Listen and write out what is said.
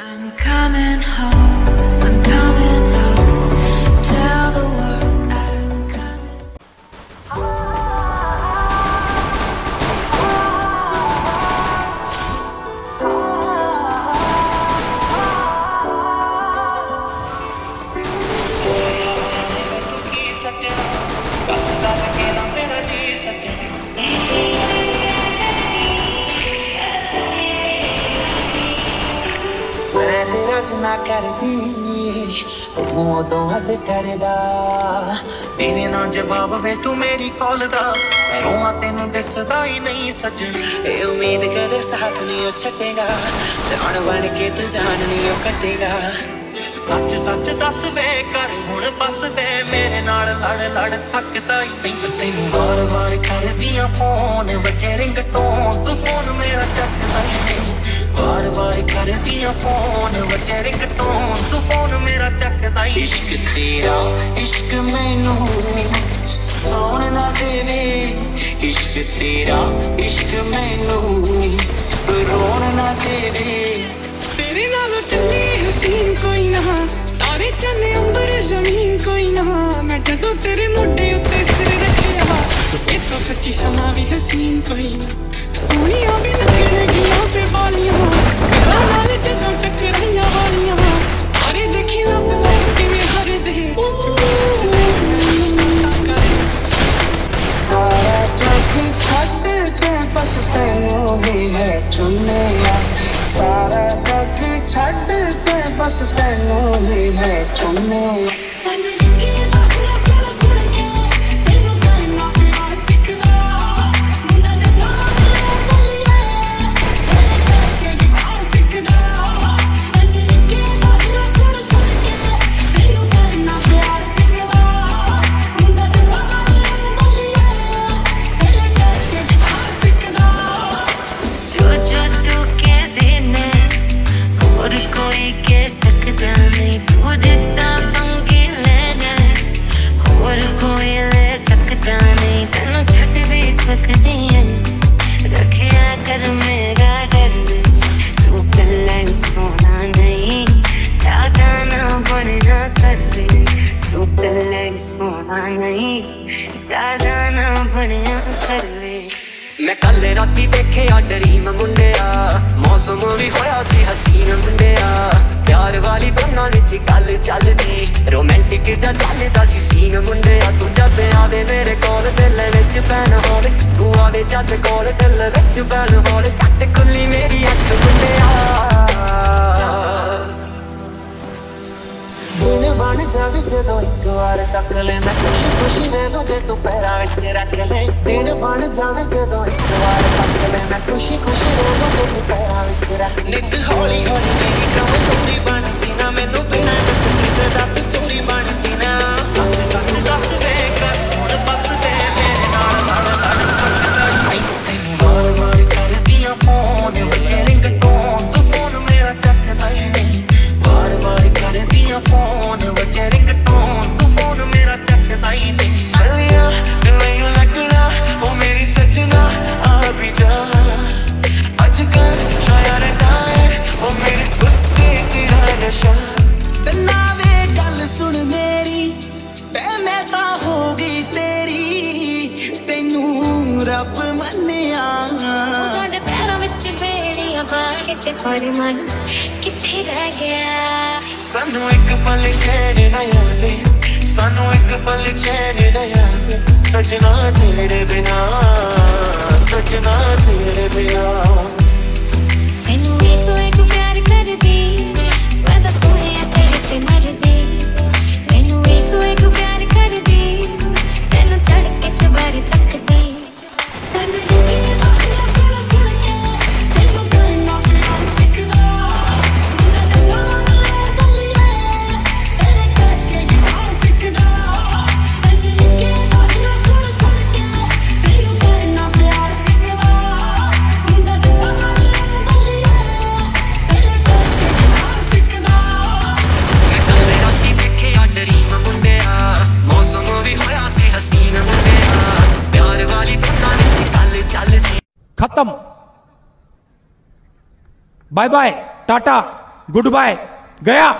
I'm coming home. ਮੈਂ ਤੇਰਾ ਕਰਦੀ ਤੂੰ ਉਦੋਂ ਹੱਦ ਕਰਦਾ ਦੇਵੇ ਨਾ ਜਵਾਬ ਵੇ ਤੂੰ ਮੇਰੀ ਕਾਲ ਦਾ ਮੈਂ ਰੋਵਾਂ ਤੈਨੂੰ ਦਿਸਦਾ ਹੀ ਨਹੀਂ ਸੱਜਣ ਇਹ ਉਮੀਦ ਕਦੇ ਸਾਥ ਨਹੀਂ ਉਹ ਛੱਡੇਗਾ ਜਾਣ ਬਣ ਕੇ ਤੂੰ ਜਾਨ ਨਹੀਂ ਉਹ ਕੱਟੇਗਾ ਸੱਚ ਸੱਚ ਦੱਸ ਵੇ ਕਰ ਹੁਣ ਬਸ ਤੇ ਮੇਰੇ ਨਾਲ ਲੜ ਲੜ ਥੱਕਦਾ ਹੀ ਨਹੀਂ ਤੈਨੂੰ ਵਾਰ ਵਾਰ ਕਰਦੀਆਂ ਫੋਨ ਵੱਜੇ ਰਿੰਗਟੋਨ ਤੂੰ ਫੋਨ ਮੇਰਾ ਚੱਕਦਾ ਹੀ ਨਹੀਂ ਕਰਦੀਆਂ ਫੋਨ ਵੱਜੇ ਰਿੰਗਟੋਨ। ਤੂੰ ਫੋਨ ਮੇਰਾ ਚੱਕਦਾ ਇਸ਼ਕ ਤੇਰਾ ਇਸ਼ਕ ਮੈਨੂੰ। ਸੋਣ ਨਾ ਦੇਵੇ। ਇਸ਼ਕ ਤੇਰਾ ਇਸ਼ਕ ਮੈਨੂੰ। ਰੋਣ ਨਾ ਦੇਵੇ। ਤੇਰੇ ਨਾਲ ਚੱਲੀ ਹਸੀਨ ਕੋਈ ਨਾ। ਤਾਰੇ ਚੰਨੇ ਅੰਬਰ ਜ਼ਮੀਨ ਕੋਈ ਨਾ। ਮੈਂ ਜਦੋਂ ਤੇਰੇ ਮੋਢੇ ਉੱਤੇ ਸਿਰ ਰੱਖਿਆ। ਇਹ ਤਾਂ ਸੱਚੀ ਸਮਾਂ ਵੀ ਹਸੀਨ ਕੋਈ ਨਾ। ਸੋਹਣੀਆਂ ਵੀ ਲੱਗਣਗੀਆਂ ਛੱਡ ਕੇ ਬਸ ਤੈਨੂੰ ਹੀ ਹੈ ਚੁੰਨਿਆ ਨਹੀਂ ਦਾਦਾ ਨਾ ਬਣਿਆ ਕਰਦੇ ਮੈਂ ਕੱਲ ਰਾਤੀ ਦੇਖਿਆ ਡਰੀਮ ਮੁੰਡਿਆ। ਮੌਸਮ ਵੀ ਹੋਇਆ ਸੀ ਹਸੀਨ ਮੁੰਡਿਆ। ਪਿਆਰ ਵਾਲੀ ਦੋਨਾਂ ਵਿੱਚ ਗੱਲ ਚੱਲਦੀ। ਰੋਮਾਂਟਿਕ ਜਿਹਾ ਚੱਲਦਾ ਸੀ ਸੀਨ ਮੁੰਡਿਆ। ਤੂੰ ਜਦ ਆਵੇ ਮੇਰੇ ਕੋਲ ਦਿਲ ਵਿੱਚ ਪੈਨ ਹੋਵੇ। ਤੂੰ ਆਵੇ ਜਦ ਕੋਲ ਦਿਲ ਵਿੱਚ ਪੈਨ ਹੋਵੇ। ਚੱਟ ਕੁੱਲੀ ਮੇਰੀ ਅੱਖ ਮੁੰਡਿਆ। ਬਣ ਜਾਵੇ ਜਦੋਂ ਇੱਕ ਵਾਰ ਤੱਕ ਲੈ ਮੈਂ ਖੁਸ਼ੀ ਖੁਸ਼ੀ ਰਹਿ ਲੂੰ ਜੇ ਤੂੰ ਪੈਰਾਂ ਵਿੱਚ ਰੱਖ ਲੈ। ਦਿਨ ਬਣ ਜਾਵੇ ਜਦੋਂ ਇੱਕ ਵਾਰ ਤੱਕ ਲੈ ਮੈਂ ਖੁਸ਼ੀ ਖੁਸ਼ੀ ਰਹਿ ਲੂੰ ਜੇ ਤੂੰ ਪੈਰਾਂ ਵਿੱਚ ਰੱਖ ਲੈ। ਨਿੱਕ ਹੌਲੀ ਹੌਲੀ ਤੈਨੂੰ ਰੱਬ ਮੰਨਿਆ। ਸਾਡੇ ਪੈਰਾਂ ਵਿੱਚ ਬੇੜੀਆਂ ਪਾ ਕੇ ਤੇ ਕੋਈ ਮਨ ਕਿੱਥੇ ਰਹਿ ਗਿਆ? ਸਾਨੂੰ ਇੱਕ ਪਲ ਚੈਨ ਨਾ ਆਵੇ। ਸਾਨੂੰ ਇੱਕ ਪਲ ਚੈਨ ਨਾ ਆਵੇ। ਸਜਣਾ ਤੇਰੇ ਬਿਨਾ ਸਜਣਾ ਤੇਰੇ ਬਿਨਾ। ਖਤਮ bye bye tata good bye ਗਿਆ